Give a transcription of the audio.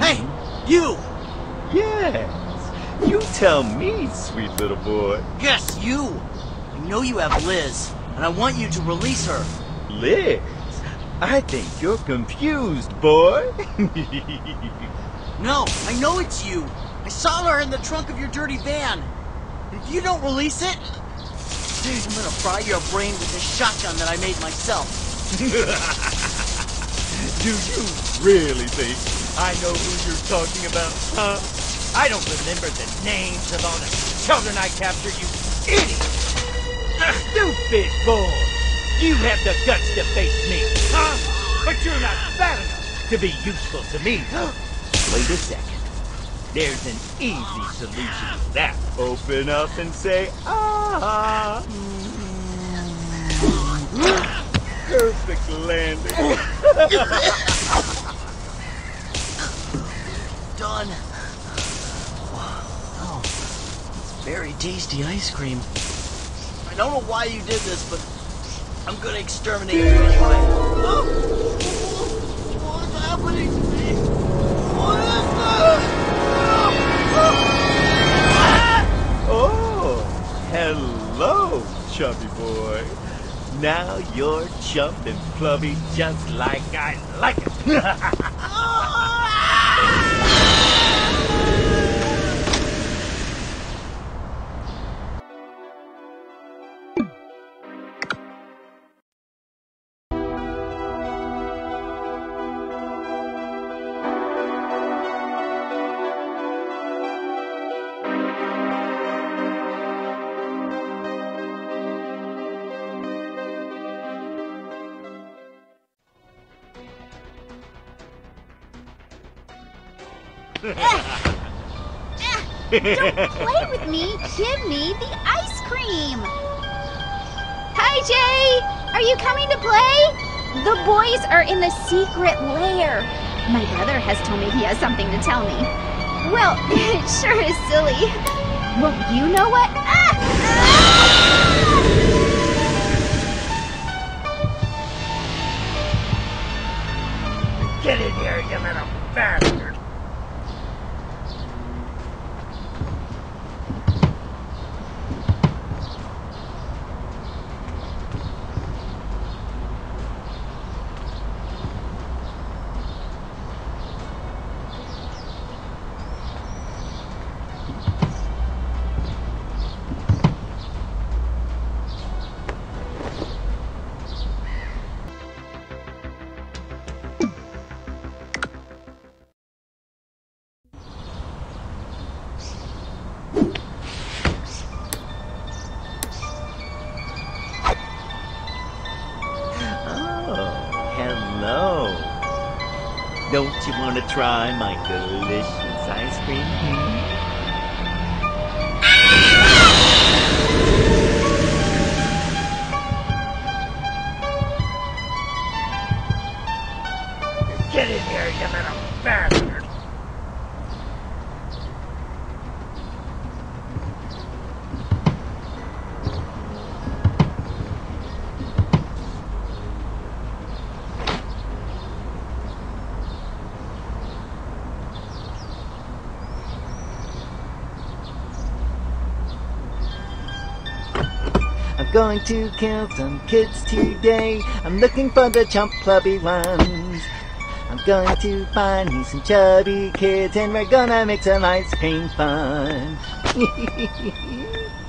Hey, you! Yes, you tell me, sweet little boy. Yes, you! I know you have Liz, and I want you to release her. Liz, I think you're confused, boy. No, I know it's you. I saw her in the trunk of your dirty van. If you don't release it, I'm gonna fry your brain with this shotgun that I made myself. Do you really think I know who you're talking about, huh? I don't remember the names of all the children I captured, you idiot! Ah, stupid boy! You have the guts to face me, huh? But you're not fat enough to be useful to me. Wait a second. There's an easy solution to that. Open up and say, ah. Perfect landing. Done. Oh, it's very tasty ice cream. I don't know why you did this, but I'm gonna exterminate you anyway. Oh, what's happening hello, chubby boy. Now you're chump and flubby just like I like it. Don't play with me. Give me the ice cream. Hi, Jay. Are you coming to play? The boys are in the secret lair. My brother has told me he has something to tell me. Well, it sure is silly. Well, you know what? Ah! Get in here, you little bastard. Don't you want to try my delicious ice cream? Get in here, you little bastard! Going to kill some kids today. I'm looking for the chump clubby ones. I'm going to find me some chubby kids and we're gonna make some ice cream fun.